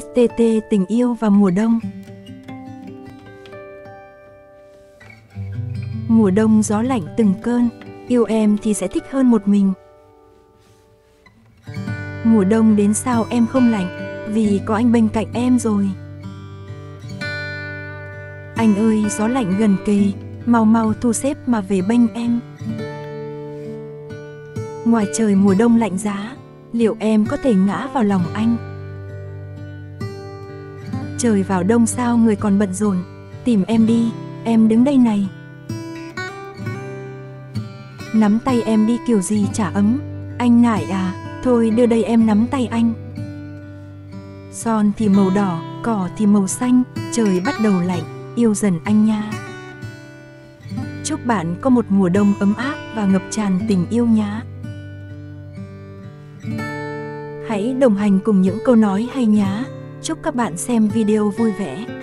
STT tình yêu và mùa đông Mùa đông gió lạnh từng cơn, yêu em thì sẽ thích hơn một mình. Mùa đông đến sao em không lạnh, vì có anh bên cạnh em rồi. Anh ơi gió lạnh gần kề, mau mau thu xếp mà về bên em. Ngoài trời mùa đông lạnh giá, liệu em có thể ngã vào lòng anh? Trời vào đông sao người còn bận rộn, tìm em đi, em đứng đây này. Nắm tay em đi kiểu gì chả ấm, anh ngại à, thôi đưa đây em nắm tay anh. Son thì màu đỏ, cỏ thì màu xanh, trời bắt đầu lạnh, yêu dần anh nha. Chúc bạn có một mùa đông ấm áp và ngập tràn tình yêu nhá. Hãy đồng hành cùng những câu nói hay nhá. Chúc các bạn xem video vui vẻ.